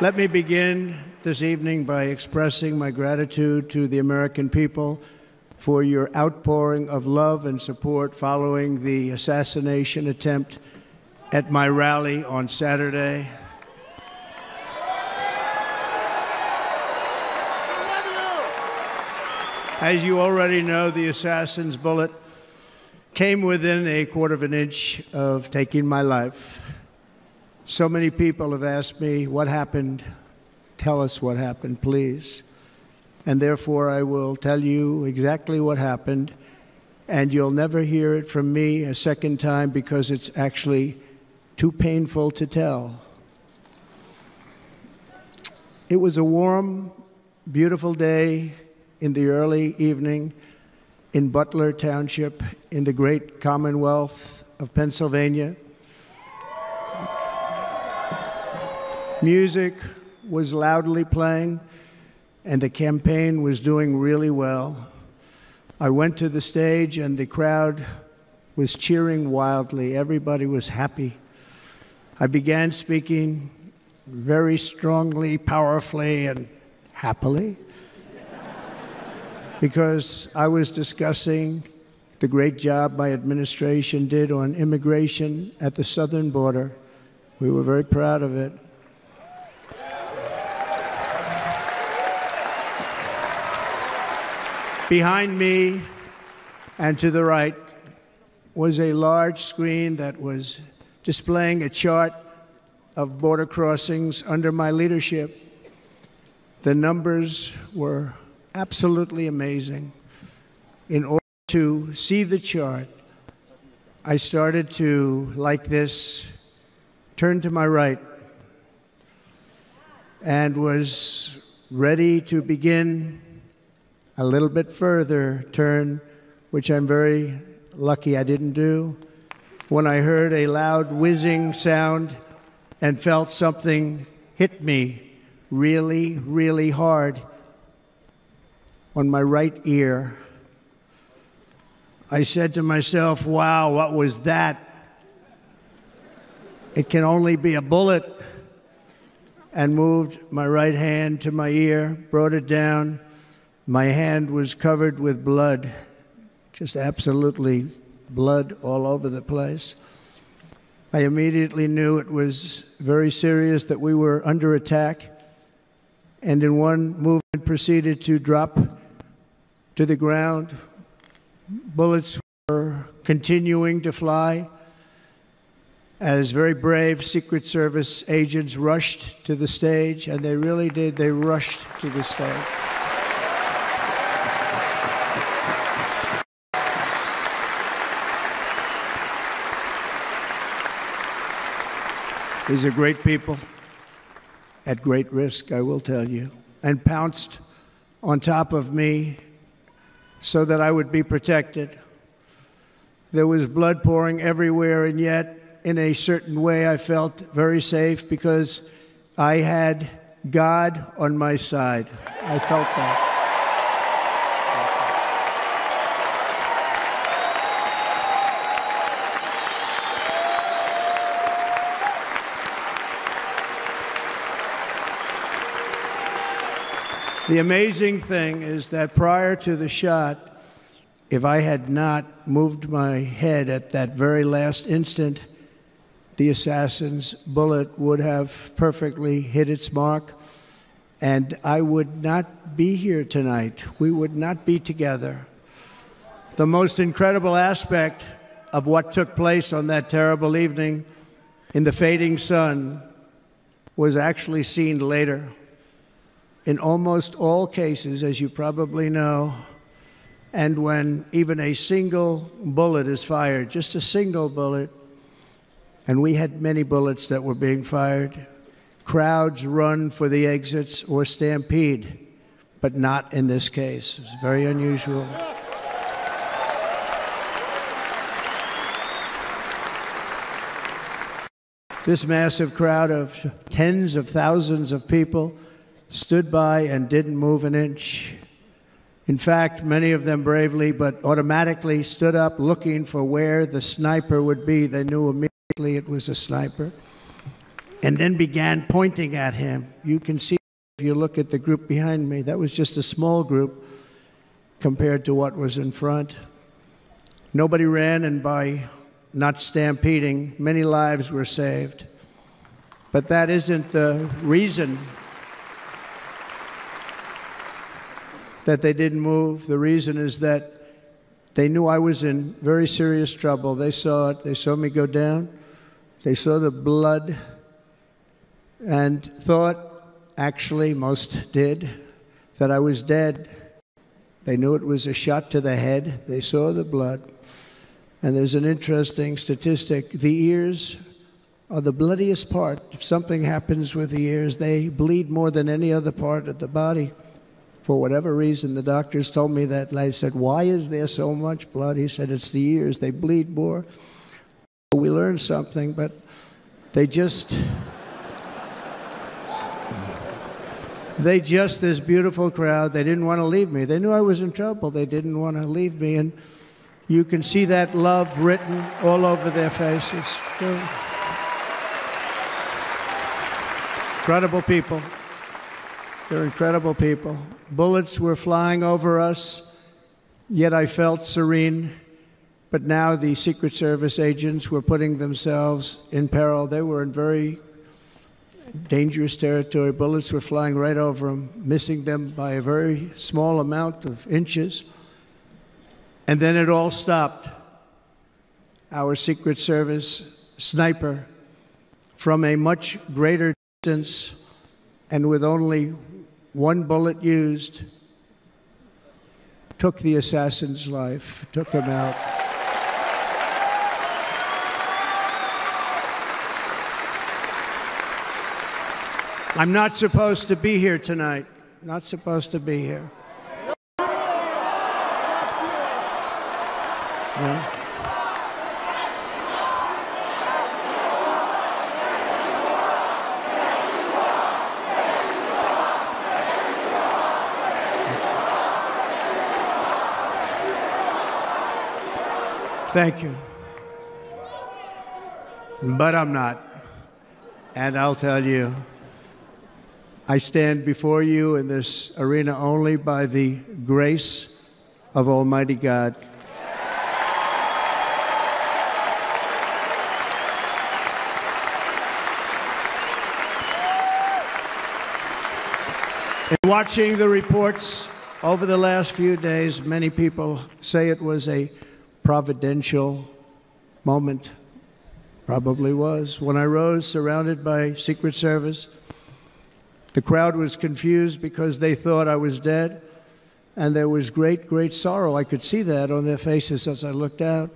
Let me begin this evening by expressing my gratitude to the American people for your outpouring of love and support following the assassination attempt at my rally on Saturday. As you already know, the assassin's bullet came within a quarter of an inch of taking my life. So many people have asked me, What happened? Tell us what happened, please. And therefore, I will tell you exactly what happened, and you'll never hear it from me a second time because it's actually too painful to tell. It was a warm, beautiful day in the early evening in Butler Township in the great Commonwealth of Pennsylvania. Music was loudly playing, and the campaign was doing really well. I went to the stage, and the crowd was cheering wildly. Everybody was happy. I began speaking very strongly, powerfully, and happily because I was discussing the great job my administration did on immigration at the southern border. We were very proud of it. Behind me and to the right was a large screen that was displaying a chart of border crossings under my leadership. The numbers were absolutely amazing. In order to see the chart, I started to, like this, turn to my right and was ready to begin a little bit further turn, which I'm very lucky I didn't do, when I heard a loud whizzing sound and felt something hit me really, really hard on my right ear. I said to myself, wow, what was that? It can only be a bullet. And moved my right hand to my ear, brought it down. My hand was covered with blood, just absolutely blood all over the place. I immediately knew it was very serious, that we were under attack, and in one movement proceeded to drop to the ground. Bullets were continuing to fly as very brave Secret Service agents rushed to the stage, and they really did. They rushed to the stage. These are great people at great risk, I will tell you, and pounced on top of me so that I would be protected. There was blood pouring everywhere, and yet, in a certain way, I felt very safe because I had God on my side. I felt that. The amazing thing is that prior to the shot, if I had not moved my head at that very last instant, the assassin's bullet would have perfectly hit its mark, and I would not be here tonight. We would not be together. The most incredible aspect of what took place on that terrible evening in the fading sun was actually seen later. In almost all cases, as you probably know, and when even a single bullet is fired, just a single bullet, and we had many bullets that were being fired, crowds run for the exits or stampede, but not in this case. It's very unusual. This massive crowd of tens of thousands of people stood by and didn't move an inch. In fact, many of them bravely but automatically stood up looking for where the sniper would be. They knew immediately it was a sniper. and then began pointing at him. You can see if you look at the group behind me, that was just a small group compared to what was in front. Nobody ran, and by not stampeding, many lives were saved. But that isn't the reason that they didn't move. The reason is that they knew I was in very serious trouble. They saw it, they saw me go down, they saw the blood, and thought, actually, most did, that I was dead. They knew it was a shot to the head, they saw the blood. And there's an interesting statistic the ears are the bloodiest part. If something happens with the ears, they bleed more than any other part of the body. For whatever reason, the doctors told me that. I said, Why is there so much blood? He said, It's the ears, they bleed more. We learned something, but they just. they just, this beautiful crowd, they didn't want to leave me. They knew I was in trouble. They didn't want to leave me. And you can see that love written all over their faces. Incredible people. They're incredible people. Bullets were flying over us, yet I felt serene. But now the Secret Service agents were putting themselves in peril. They were in very dangerous territory. Bullets were flying right over them, missing them by a very small amount of inches. And then it all stopped. Our Secret Service sniper, from a much greater distance and with only one bullet used, took the assassin's life, took him out. I'm not supposed to be here tonight. Not supposed to be here. Yeah. Thank you. But I'm not. And I'll tell you, I stand before you in this arena only by the grace of Almighty God. In watching the reports over the last few days, many people say it was a providential moment. Probably was. When I rose, surrounded by Secret Service, the crowd was confused because they thought I was dead, and there was great, great sorrow. I could see that on their faces as I looked out.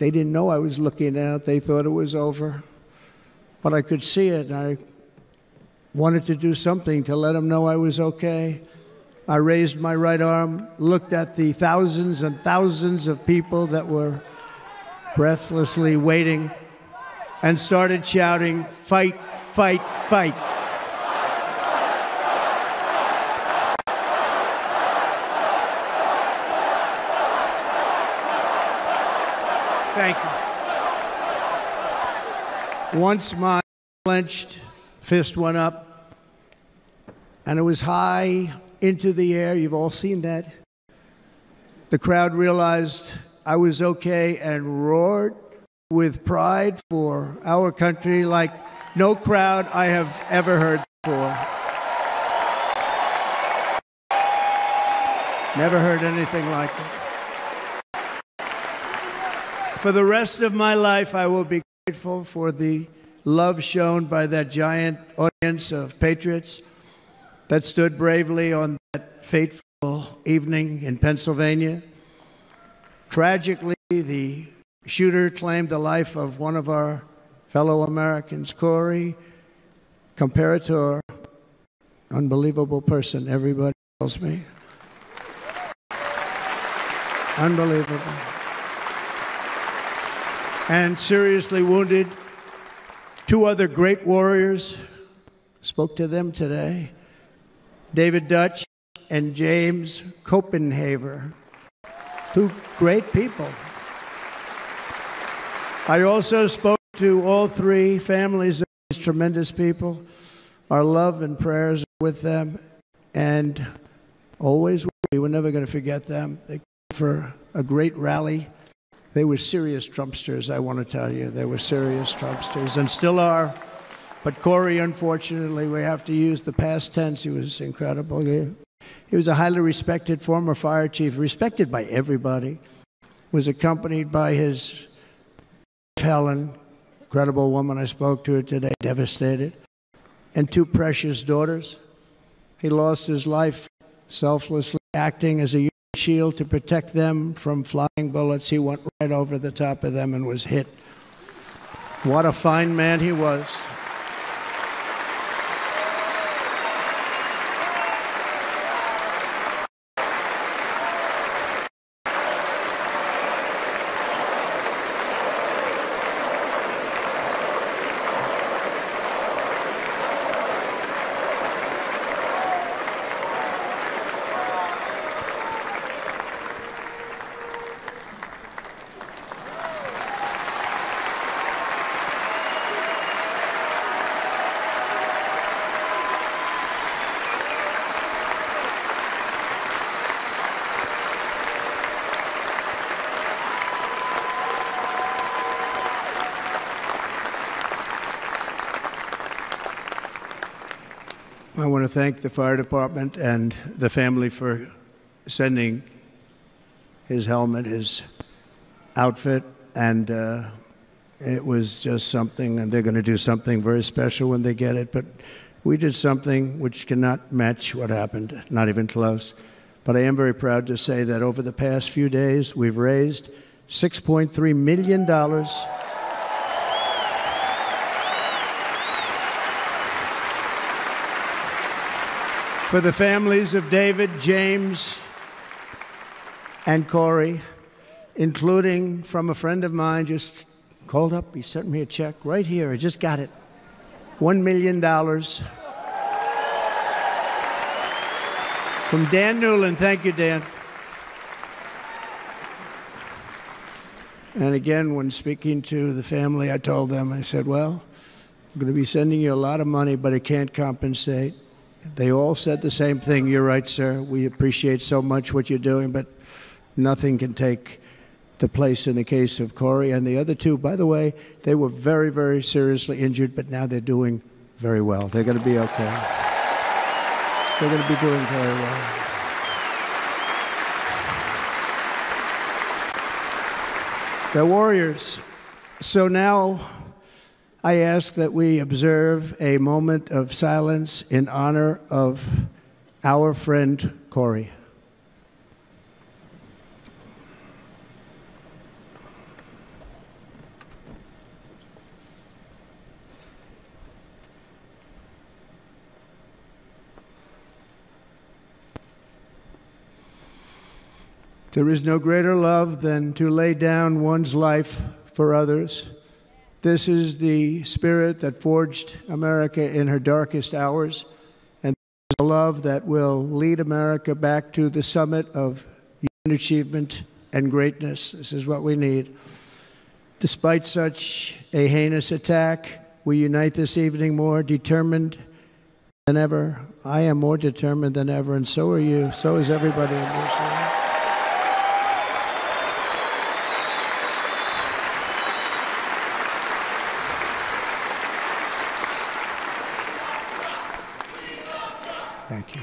They didn't know I was looking out, they thought it was over. But I could see it, I wanted to do something to let them know I was okay. I raised my right arm, looked at the thousands and thousands of people that were breathlessly waiting, and started shouting, Fight, fight, fight. Thank you. Once my clenched fist went up, and it was high into the air. You've all seen that. The crowd realized I was okay and roared with pride for our country like no crowd I have ever heard before. Never heard anything like it. For the rest of my life, I will be grateful for the love shown by that giant audience of patriots that stood bravely on that fateful evening in Pennsylvania. Tragically, the shooter claimed the life of one of our fellow Americans, Corey Comperatore. Unbelievable person, everybody tells me. Unbelievable. And seriously wounded, two other great warriors spoke to them today. David Dutch and James Copenhaver, two great people. I also spoke to all three families of these tremendous people. Our love and prayers are with them, and always will be. We're never going to forget them. They for a great rally. They were serious Trumpsters, I want to tell you. They were serious Trumpsters and still are. But Corey, unfortunately, we have to use the past tense. He was incredible. He, he was a highly respected former fire chief, respected by everybody. Was accompanied by his Helen, incredible woman. I spoke to today, devastated, and two precious daughters. He lost his life selflessly acting as a shield to protect them from flying bullets. He went right over the top of them and was hit. What a fine man he was. Want to thank the fire department and the family for sending his helmet, his outfit, and uh, it was just something, and they're going to do something very special when they get it. But we did something which cannot match what happened, not even close. But I am very proud to say that over the past few days, we've raised $6.3 million for the families of David, James, and Corey, including from a friend of mine just called up. He sent me a check right here. I just got it. $1 million. From Dan Newlin. Thank you, Dan. And again, when speaking to the family, I told them, I said, well, I'm going to be sending you a lot of money, but it can't compensate they all said the same thing. You're right, sir. We appreciate so much what you're doing, but nothing can take the place in the case of Corey and the other two. By the way, they were very, very seriously injured, but now they're doing very well. They're going to be okay. They're going to be doing very well. They're warriors. So now I ask that we observe a moment of silence in honor of our friend Corey. There is no greater love than to lay down one's life for others. This is the spirit that forged America in her darkest hours, and a love that will lead America back to the summit of human achievement and greatness. This is what we need. Despite such a heinous attack, we unite this evening more determined than ever. I am more determined than ever, and so are you. So is everybody in this room. Thank you.